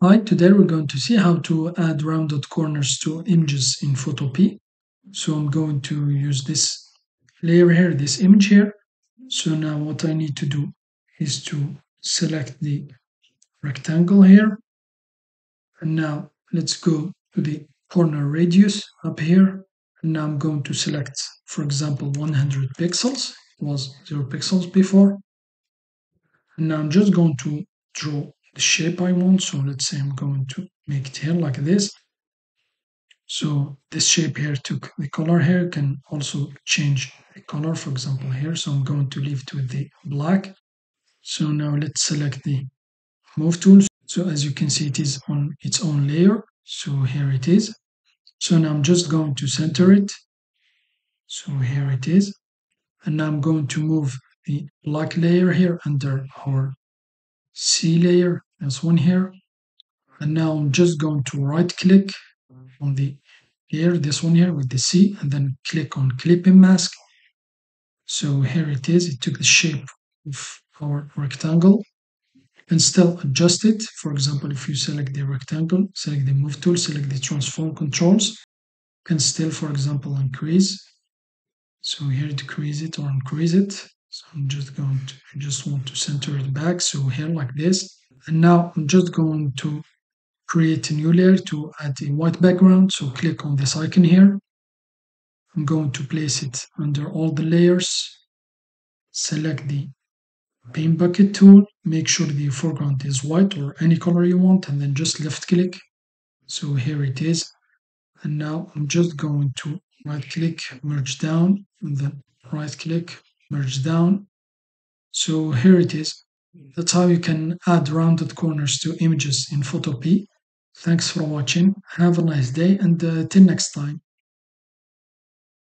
Hi, today we're going to see how to add rounded corners to images in Photopea. So I'm going to use this layer here, this image here. So now what I need to do is to select the rectangle here. And now let's go to the corner radius up here. And now I'm going to select, for example, 100 pixels. It was 0 pixels before. And now I'm just going to draw the shape I want. So let's say I'm going to make it here like this. So this shape here took the color here, can also change the color, for example, here. So I'm going to leave it with the black. So now let's select the move tool. So as you can see, it is on its own layer. So here it is. So now I'm just going to center it. So here it is. And now I'm going to move the black layer here under our C layer there's one here. And now I'm just going to right click on the here, this one here with the C, and then click on clipping mask. So here it is. It took the shape of our rectangle. and still adjust it. For example, if you select the rectangle, select the move tool, select the transform controls, you can still, for example, increase. So here decrease it or increase it. So I'm just going to, I just want to center it back. So here like this. And now I'm just going to create a new layer to add a white background. So click on this icon here. I'm going to place it under all the layers. Select the paint bucket tool. Make sure the foreground is white or any color you want and then just left click. So here it is. And now I'm just going to right click, merge down, and then right click, merge down. So here it is. That's how you can add rounded corners to images in Photopea. Thanks for watching. Have a nice day and uh, till next time.